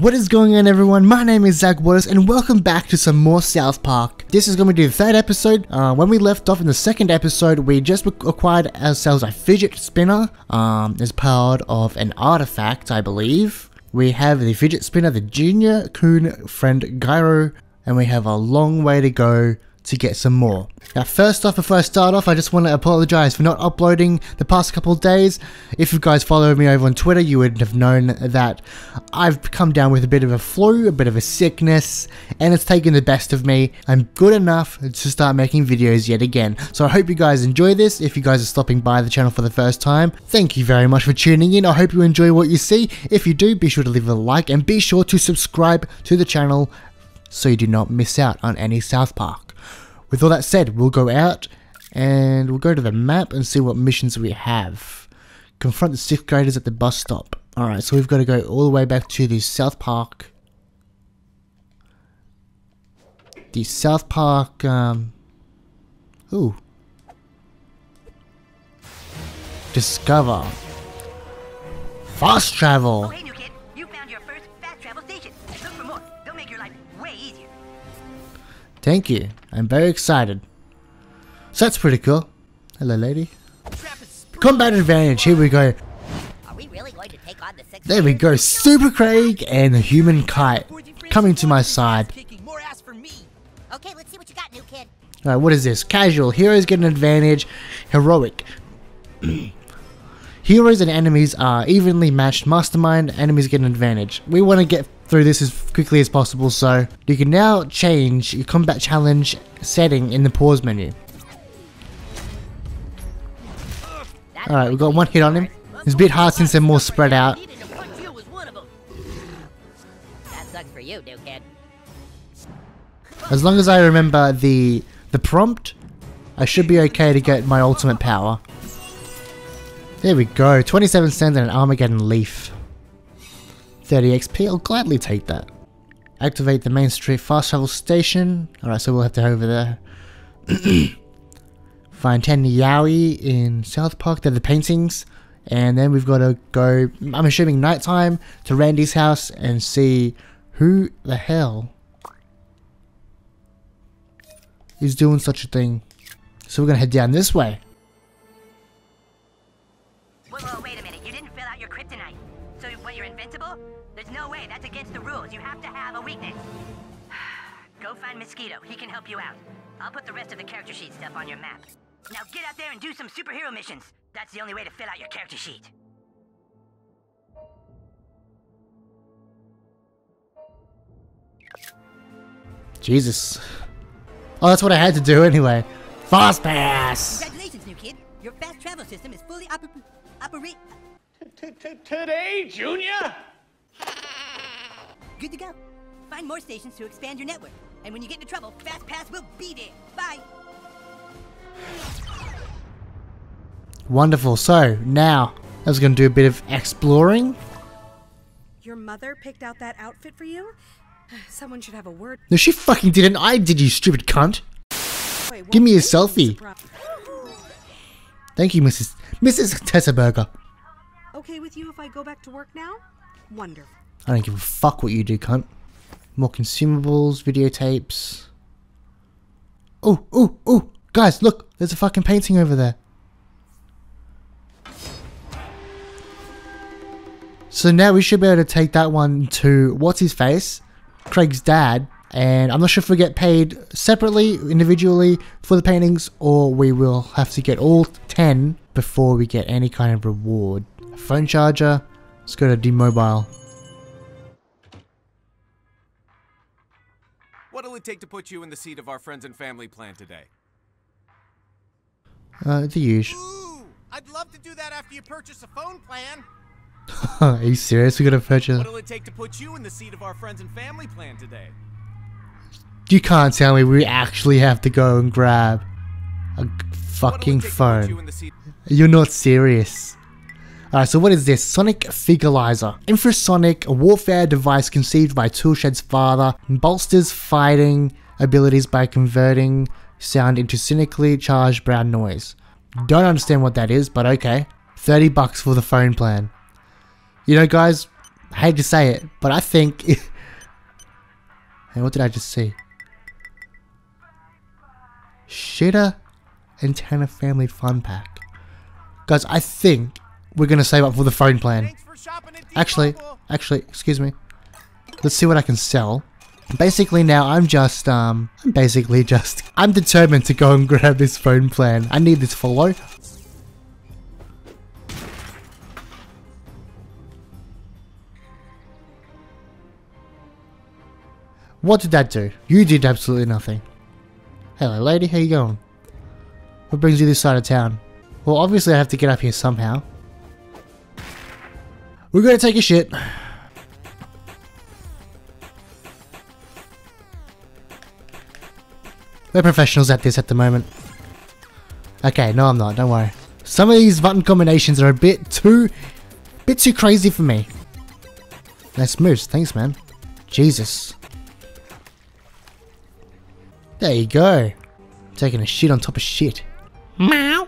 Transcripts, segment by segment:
What is going on everyone? My name is Zac Wattus and welcome back to some more South Park. This is going to be the third episode. Uh, when we left off in the second episode, we just acquired ourselves a fidget spinner um, as part of an artifact, I believe. We have the fidget spinner, the Junior Coon friend Gyro, and we have a long way to go to get some more. Now first off, before I start off, I just want to apologize for not uploading the past couple days. If you guys follow me over on Twitter, you would have known that I've come down with a bit of a flu, a bit of a sickness, and it's taken the best of me. I'm good enough to start making videos yet again. So I hope you guys enjoy this. If you guys are stopping by the channel for the first time, thank you very much for tuning in. I hope you enjoy what you see. If you do, be sure to leave a like and be sure to subscribe to the channel so you do not miss out on any South Park. With all that said, we'll go out and we'll go to the map and see what missions we have. Confront the 6th graders at the bus stop. Alright, so we've got to go all the way back to the South Park. The South Park, um... Ooh. Discover. Fast travel. Oh, hey, new kid. You found your first fast travel station. Look for more. They'll make your life way easier. Thank you. I'm very excited. So that's pretty cool. Hello, lady. Combat advantage. Here we go. We really going to take on the? There we go. Super Craig and the human kite coming to my side. Okay, let's see what you got, new kid. Alright, what is this? Casual. Heroes get an advantage. Heroic. Heroes and enemies are evenly matched. Mastermind, enemies get an advantage. We want to get through this as quickly as possible, so you can now change your combat challenge setting in the pause menu. Alright, we've got one hit on him. It's a bit hard since they're more spread out. As long as I remember the the prompt, I should be okay to get my ultimate power. There we go, 27 cents and an Armageddon leaf. 30 XP, I'll gladly take that. Activate the main street fast travel station. Alright, so we'll have to head over there. Find 10 Yaoi in South Park, they're the paintings. And then we've got to go, I'm assuming nighttime, to Randy's house and see who the hell is doing such a thing. So we're gonna head down this way. No way. That's against the rules. You have to have a weakness. Go find Mosquito. He can help you out. I'll put the rest of the character sheet stuff on your map. Now get out there and do some superhero missions. That's the only way to fill out your character sheet. Jesus. Oh, that's what I had to do anyway. Fast pass! Congratulations, new kid. Your fast travel system is fully oper operate. Today, Junior? Good to go. Find more stations to expand your network. And when you get into trouble, Fast Pass will be there. Bye. Wonderful. So, now, I was going to do a bit of exploring. Your mother picked out that outfit for you? Someone should have a word. No, she fucking didn't. I did, you stupid cunt. Wait, what Give me a selfie. Thank you, Mrs. Mrs. Testaburger. Okay with you if I go back to work now? Wonderful. I don't give a fuck what you do, cunt. More consumables, videotapes. Oh, oh, oh! Guys, look! There's a fucking painting over there. So now we should be able to take that one to what's his face, Craig's dad, and I'm not sure if we get paid separately, individually for the paintings, or we will have to get all 10 before we get any kind of reward. Phone charger. Let's go to D-Mobile. What'll it take to put you in the seat of our friends and family plan today? Uh, the usual. Ooh, I'd love to do that after you purchase a phone plan. Are you serious? We gotta purchase. What'll it take to put you in the seat of our friends and family plan today? You can't tell me we actually have to go and grab a fucking it take to put you phone. seat- You're not serious. Alright, so what is this? Sonic Figurizer. Infrasonic, warfare device conceived by Toolshed's father, bolsters fighting abilities by converting sound into psionically charged brown noise. Don't understand what that is, but okay. 30 bucks for the phone plan. You know, guys, I hate to say it, but I think. hey, what did I just see? Shitter Antenna Family Fun Pack. Guys, I think we're gonna save up for the phone plan. Thanks for shopping at Actually, actually, excuse me. Let's see what I can sell. Basically now I'm just, um, I'm basically just, I'm determined to go and grab this phone plan. I need this follow. What did that do? You did absolutely nothing. Hello lady, how you going? What brings you this side of town? Well obviously I have to get up here somehow. We're gonna take a shit. We're professionals at this at the moment. Okay, no I'm not, don't worry. Some of these button combinations are a bit too... bit too crazy for me. Nice moves, thanks man. Jesus. There you go. Taking a shit on top of shit. Meow.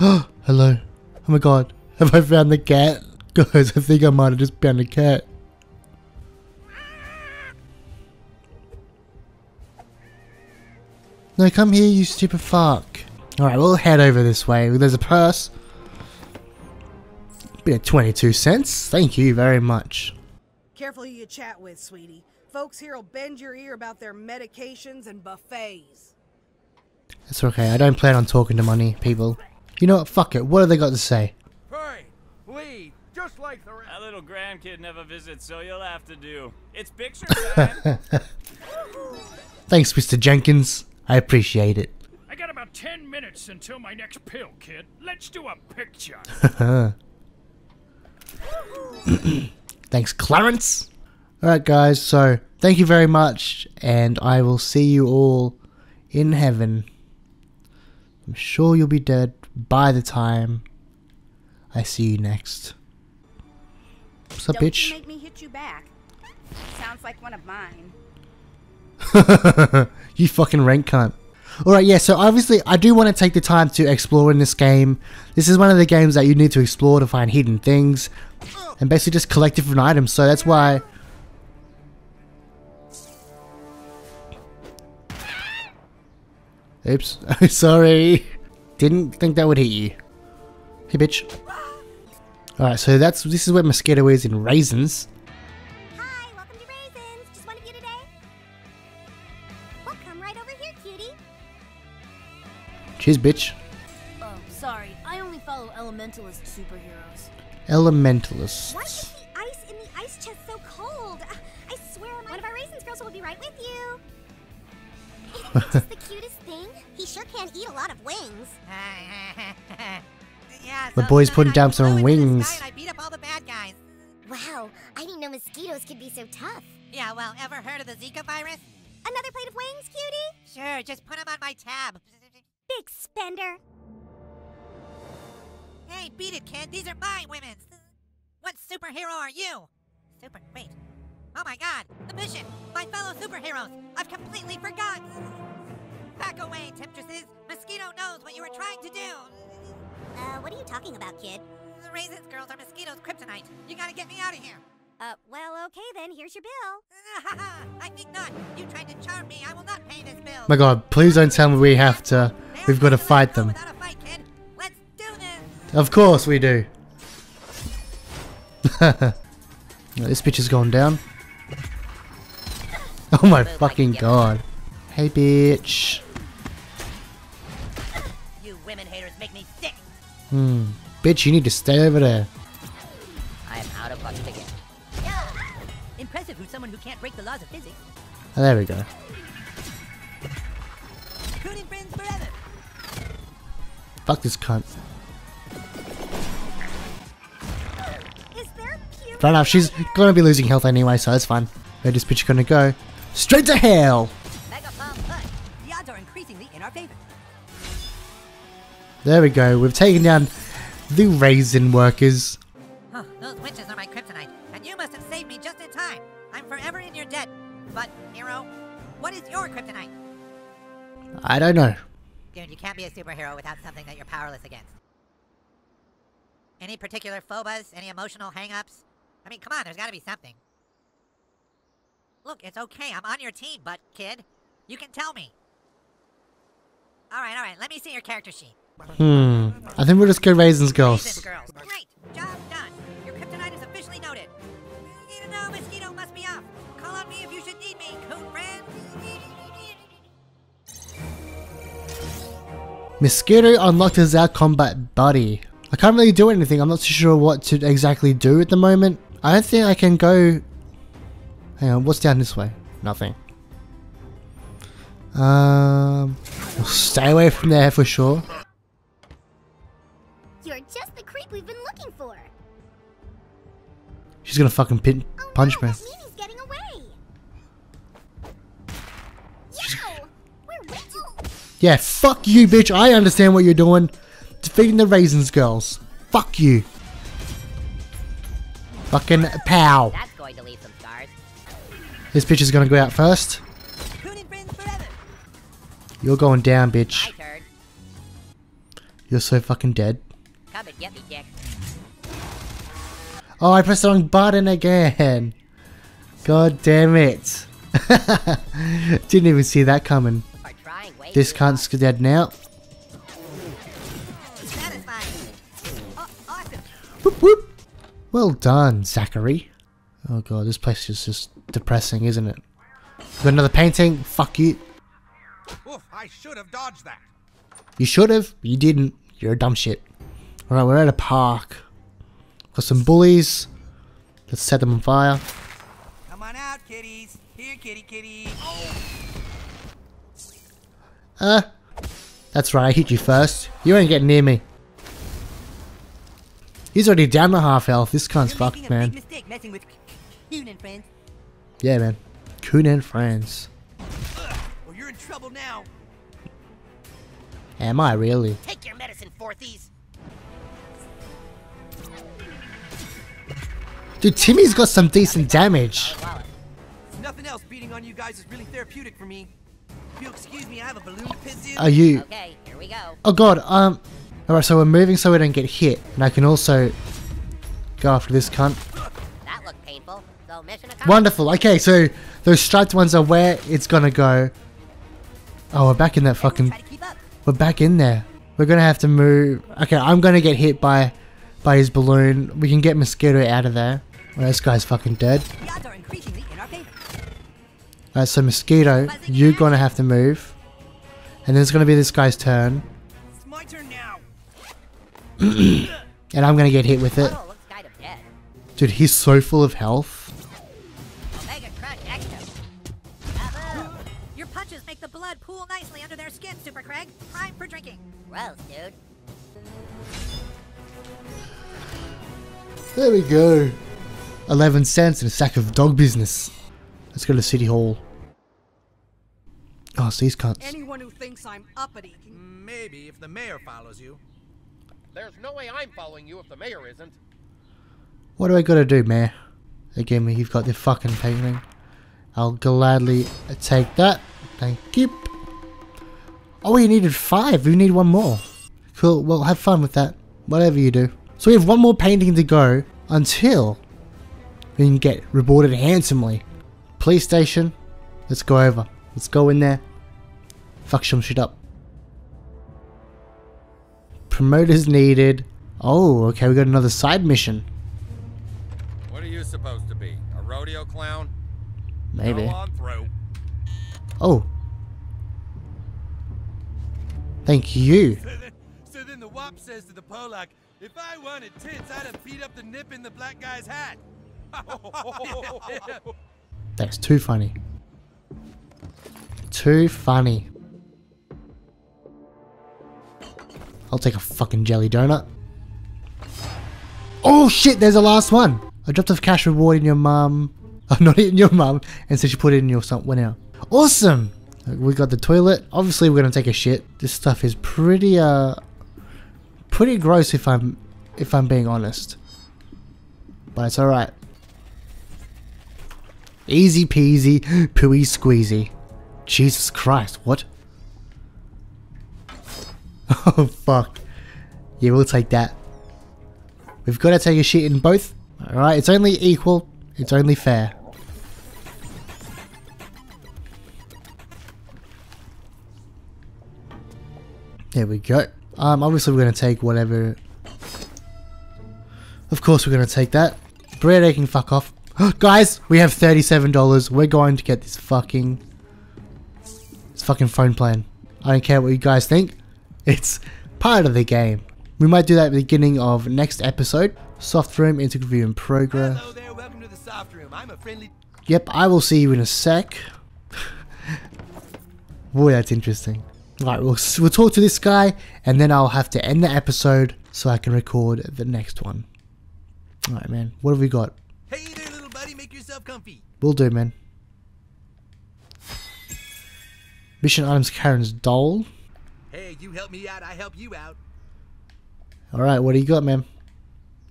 Oh, hello. Oh my god. Have I found the cat? Guys, I think I might have just found a cat. No, come here, you stupid fuck. Alright, we'll head over this way. There's a purse. Bit of 22 cents. Thank you very much. Careful who you chat with, sweetie. Folks here will bend your ear about their medications and buffets. It's okay, I don't plan on talking to money people. You know what, fuck it, what have they got to say? Hey, lead, just like the rest. That little grandkid never visits, so you'll have to do. It's picture time. Thanks, Mr. Jenkins. I appreciate it. I got about 10 minutes until my next pill, kid. Let's do a picture. Thanks, Clarence. Alright, guys, so thank you very much, and I will see you all in heaven. I'm sure you'll be dead by the time I see you next. What's up, Don't you bitch? make me hit you back. Sounds like one of mine. you fucking rank cunt. Alright, yeah, so obviously I do want to take the time to explore in this game. This is one of the games that you need to explore to find hidden things. And basically just collect different items, so that's why... Oops, sorry. Didn't think that would hit you. Hey bitch. Alright, so that's this is where Mosquito is in Raisins. Hi, welcome to Raisins. Just one of you today? Well, come right over here, cutie. Cheers, bitch. Oh, sorry. I only follow elementalist superheroes. Elementalists. Why is the ice in the ice chest so cold? I swear one of our Raisins girls will be right with you. Isn't it just the cutest thing? He sure can eat a lot of wings. yeah, The so boy's putting down some wings. I beat up all the bad guys. Wow, I didn't know mosquitoes could be so tough. Yeah, well, ever heard of the Zika virus? Another plate of wings, cutie? Sure, just put them on my tab. Big spender. Hey, beat it, kid. These are my women's. What superhero are you? Super. Wait. Oh my god, the mission! My fellow superheroes! I've completely forgotten! Back away, temptresses! Mosquito knows what you were trying to do! Uh, what are you talking about, kid? The Raisins girls are mosquitoes, kryptonite. You gotta get me out of here! Uh, well, okay then, here's your bill. I think not. You tried to charm me. I will not pay this bill. My god, please don't tell me we have to. We've got to fight them. Without a fight, kid. Let's do this! Of course we do. this bitch is going down. Oh my fucking god. Hey bitch. You women haters make me sick. Hmm. Bitch, you need to stay over there. I am out of bucks again. Impressive who's someone who can't break the laws of physics. Oh, there we go. Coon friends forever. Fuck this cunt. Is there puke? Fair enough, she's gonna be losing health anyway, so that's fine. Where this bitch gonna go? Straight to hell! There we go, we've taken down the raisin workers. Huh, those witches are my kryptonite, and you must have saved me just in time. I'm forever in your debt. But, hero, what is your kryptonite? I don't know. Dude, you can't be a superhero without something that you're powerless against. Any particular phobas? Any emotional hang-ups? I mean, come on, there's gotta be something. Look, it's okay. I'm on your team, but kid. You can tell me. Alright, alright, let me see your character sheet. Hmm. I think we'll just go Raisins Girls. Raisins girls. Great! Job done. Your kryptonite is officially noted. You know, Mosquito must be off. Call on me if you should need me, coon friend. Mosquito unlocked his our combat buddy. I can't really do anything. I'm not too sure what to exactly do at the moment. I don't think I can go... Hang on, what's down this way? Nothing. Um, we'll stay away from there for sure. You're just the creep we've been looking for. She's gonna fucking pin oh, punch me. Mimi's getting away. Yo, we're way. Yeah, fuck you, bitch. I understand what you're doing. Defeating the Raisins Girls. Fuck you. Fucking pow. That's going to leave some scars. This bitch is gonna go out first. Coon and friends forever. You're going down, bitch. You're so fucking dead. Come and dick. Oh, I pressed the wrong button again. God damn it. Didn't even see that coming. For trying way This cunt's dead now. Oh, awesome. Whoop, whoop. Well done, Zachary. Oh god, this place is just depressing, isn't it? Got another painting? Fuck you. Oof, I should have dodged that. You should have, you didn't. You're a dumb shit. Alright, we're at a park. Got some bullies. Let's set them on fire. Come on out, kitties. Here, kitty, kitty. Uh, that's right, I hit you first. You ain't getting near me. He's already down to half health. This cunt's You're fucked, man. big mistake with and friends. Yeah, man. Coon and friends. Well, you're in trouble now. Am I really? Take your medicine, fourthies. Dude, Timmy's got some decent damage. Nothing else beating on you guys is really therapeutic for me. If you'll excuse me, I have a balloon to piss in. Are you... Okay, here we go. Oh god, um... Alright, so we're moving so we don't get hit. And I can also go after this cunt. That looked painful. So mission accomplished. Wonderful. Okay, so those striped ones are where it's gonna go. Oh, we're back in that fucking... Try to keep up. We're back in there. We're gonna have to move... Okay, I'm gonna get hit by by his balloon. We can get Mosquito out of there. Well, this guy's fucking dead. The odds are increasingly in our favor. Alright, so Mosquito, you're gonna have to move. And then it's gonna be this guy's turn. Turn. And I'm gonna get hit with it. Looks kind of dead. Dude, he's so full of health. Omega Crunch Extra. Bravo. Your punches make the blood pool nicely under their skin, Super Craig. Prime for drinking. Gross, dude. There we go. 11 cents and a sack of dog business. Let's go to City Hall. Oh, it's these cunts. Anyone who thinks I'm uppity can Maybe if the mayor follows you. There's no way I'm following you if the mayor isn't. What do I gotta do, Mayor? Again, me, you've got the fucking painting. I'll gladly take that. Thank you. Oh, we needed five. We need one more. Cool. Well, have fun with that. Whatever you do. So we have one more painting to go until we can get rewarded handsomely. Police station. Let's go over. Let's go in there. Fuck some shit up. Promoters needed. Oh, okay. We got another side mission. What are you supposed to be? A rodeo clown? Maybe. Go on. Oh. Thank you. So then, so then the wop says to the Polak, if I wanted tits, I'd have beat up the nip in the black guy's hat. That's too funny. Too funny. I'll take a fucking jelly donut. Oh shit, there's a last one. I dropped a cash reward in your mum. I'm not in your mum. And so she put it in your somewhere now. Awesome. We got the toilet. Obviously, we're gonna take a shit. This stuff is pretty, uh, pretty gross if I'm, if I'm being honest. But it's all right. Easy peasy, pooey squeezy. Jesus Christ, what? Oh fuck. Yeah, we'll take that. We've got to take a shit in both Alright, it's only equal. It's only fair. There we go. Um, obviously we're going to take whatever... Of course we're going to take that. Burrito can fuck off. Guys, we have $37. We're going to get this fucking... This fucking phone plan. I don't care what you guys think. It's part of the game. We might do that at the beginning of next episode. Soft room, interview in progress. Hello there, welcome to the soft room. I'm a friendly. Yep, I will see you in a sec. Boy, that's interesting. Right, we'll, we'll talk to this guy, and then I'll have to end the episode so I can record the next one. Alright, man. What have we got? Hey there, little buddy, make yourself comfy. Will do, man. Mission items Karen's doll. Hey, you help me out, I help you out. Alright, what do you got, man?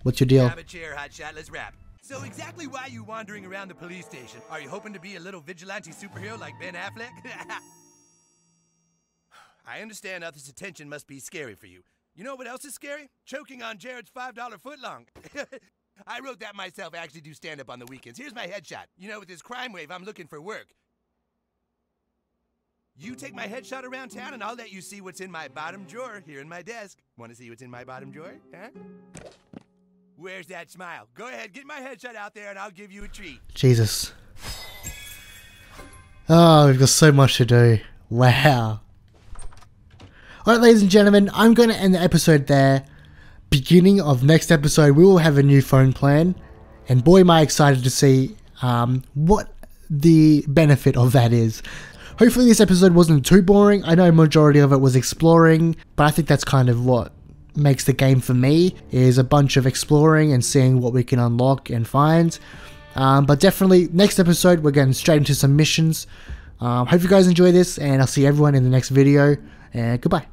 What's your deal? Grab a chair, hotshot. Let's wrap. So exactly why you wandering around the police station? Are you hoping to be a little vigilante superhero like Ben Affleck? I understand others' attention must be scary for you. You know what else is scary? Choking on Jared's $5 footlong. I wrote that myself. I actually do stand up on the weekends. Here's my headshot. You know, with this crime wave, I'm looking for work. You take my headshot around town and I'll let you see what's in my bottom drawer here in my desk. Want to see what's in my bottom drawer? Huh? Where's that smile? Go ahead, get my headshot out there and I'll give you a treat. Jesus. Oh, we've got so much to do. Wow. Alright, ladies and gentlemen, I'm going to end the episode there. Beginning of next episode, we will have a new phone plan. And boy, am I excited to see um, what the benefit of that is. Hopefully this episode wasn't too boring. I know majority of it was exploring, but I think that's kind of what makes the game for me, is a bunch of exploring and seeing what we can unlock and find. Um, but definitely, next episode, we're getting straight into some missions. Um, hope you guys enjoy this, and I'll see everyone in the next video, and goodbye.